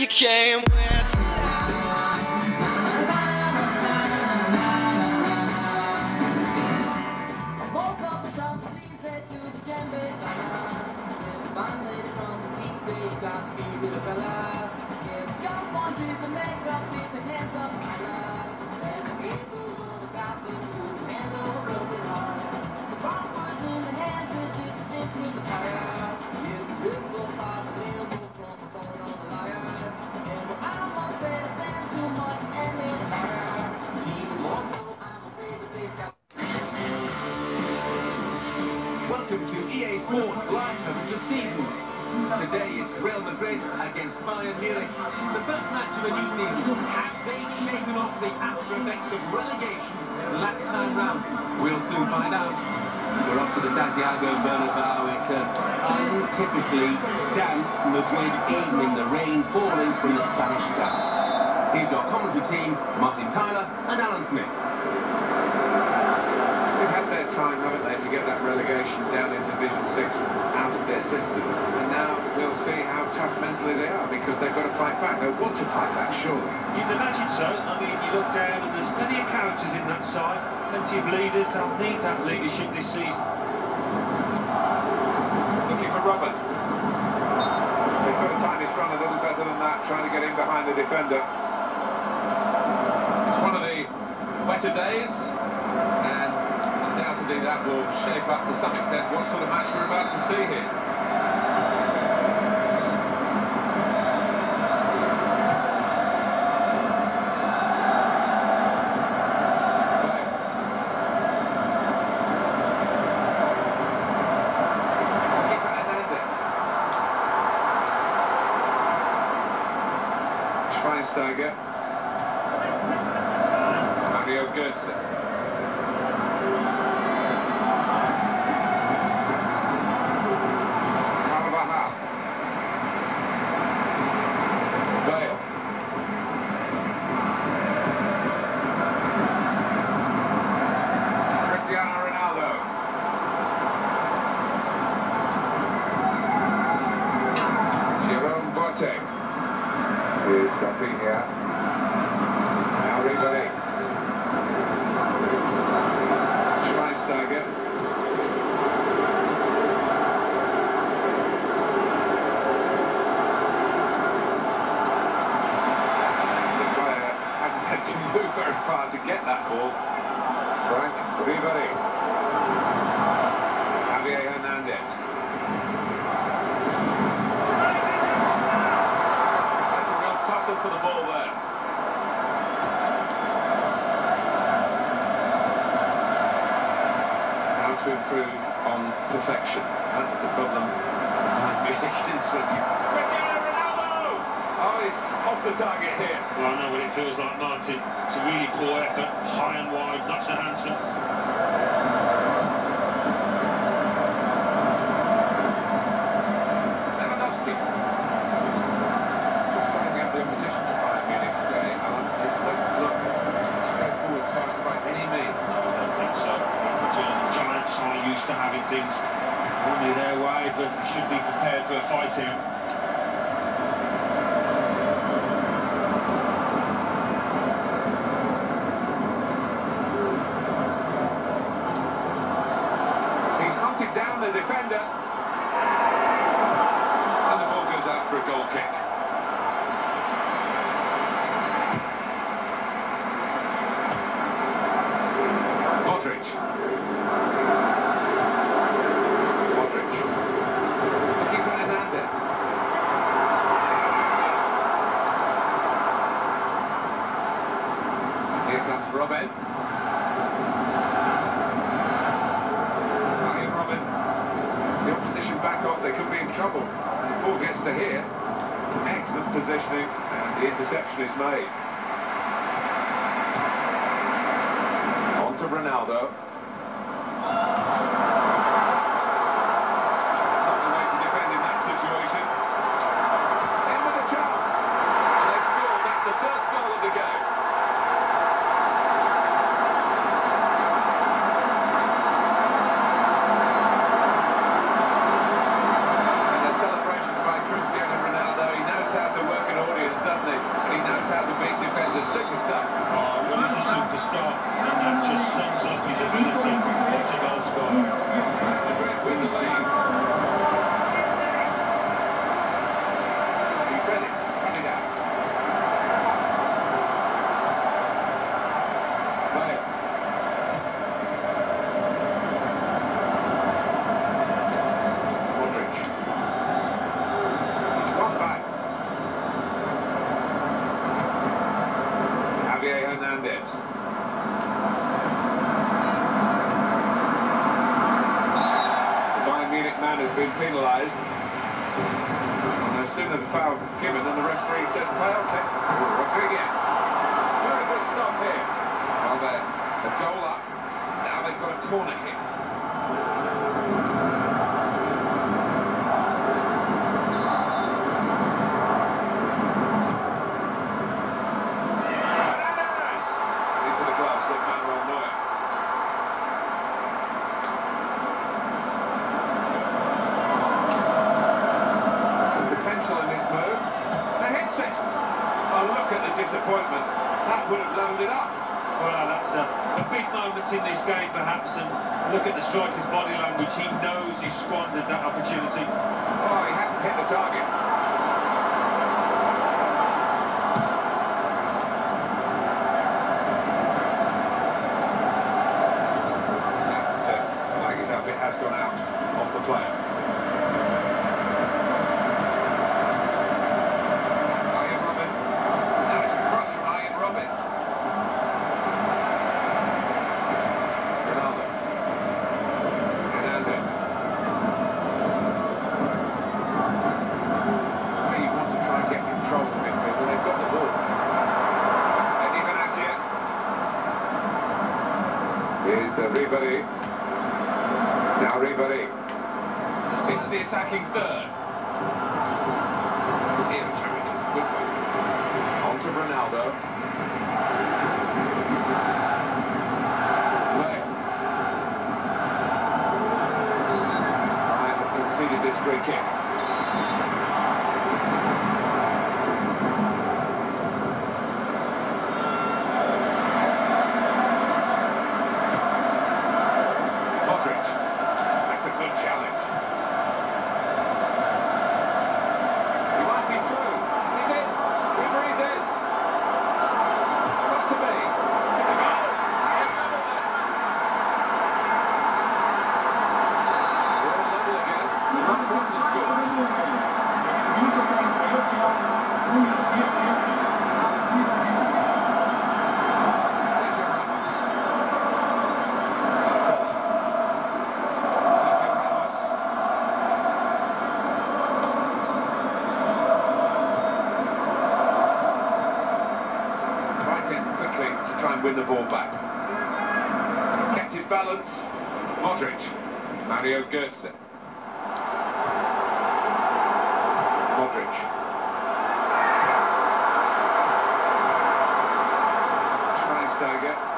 you came with. Welcome Coverage of seasons. Today it's Real Madrid against Bayern Munich. The first match of a new season. Have they shaken off the after effects of relegation last time round? We'll soon find out. We're off to the Santiago Bernabeu. It's an untypically damp Madrid evening. The rain falling from the Spanish skies. Here's your commentary team, Martin Tyler and Alan Smith. They've had their time, haven't they, to get that relegation down into Division 6 out of their systems. And now we'll see how tough mentally they are because they've got to fight back. They want to fight back, surely. You'd imagine so. I mean, you look down and there's plenty of characters in that side, plenty of leaders. They'll need that leadership this season. Looking for Robben. They've got to time this run a little better than that, trying to get in behind the defender. It's one of the wetter days, and undoubtedly that will shape up to some extent what sort of match we're about to see here. Schweinsteiger. Mario Götze. Carvajal. Bale. Cristiano Ronaldo. Jerome Boateng. Here's Rafinha. Now Ribéry. Schweinsteiger. The player hasn't had to move very far to get that ball. Franck Ribéry. Javier Hernandez. That's a real tussle for the ball there. How to improve on perfection. That was the problem. Munich in 20. Oh, he's off the target here. Well, I know what it feels like, Martin. It's a really poor effort, high and wide, not so handsome. Lewandowski. Just sizing up the opposition to Bayern Munich today, Alan. It doesn't look straightforward task by any means. I don't think so. The Giants are used to having things only their way, but should be prepared for a fight here. He's hunted down the defender. And the ball goes out for a goal kick. Modric. Modric. Looking for Hernandez. Here comes Robben. Arjen Robben. The opposition back off, they could be in trouble. The ball gets to here. Excellent positioning, and the interception is made. On to Ronaldo. It's not the way to defend in that situation. In with a chance. And they've scored. That's the first goal of the game. And a celebration by Cristiano Ronaldo. He knows how to work an audience Havertz. The Bayern Munich man has been penalised. No sooner the foul given than the referee says penalty. Rodriguez. Very good stop here. Well, they're a goal up. Now they've got a corner here. Hernandez! Into the gloves of Manuel Neuer. Some potential in this move. And hits it. Oh, look at the disappointment. That would have it up. Well, uh, that's a, a big moment in this game, perhaps, and look at the striker's body language. He knows he squandered that opportunity. Oh, he hasn't hit the target. That uh, flag is up. It has gone out off the player. Arjen Robben. Now it's a cross from Arjen Robben. Ronaldo. Hernandez. Well, you want to try and get control of the midfield when they've got the ball. Eddie Benatia. Here's uh, Ribéry. Now Ribéry. Into the attacking third. Here. Good one. On to Ronaldo. Lay. Bayern have conceded this free kick. try and win the ball back. Kept his balance. Modric. Mario Götze. Modric. Schweinsteiger.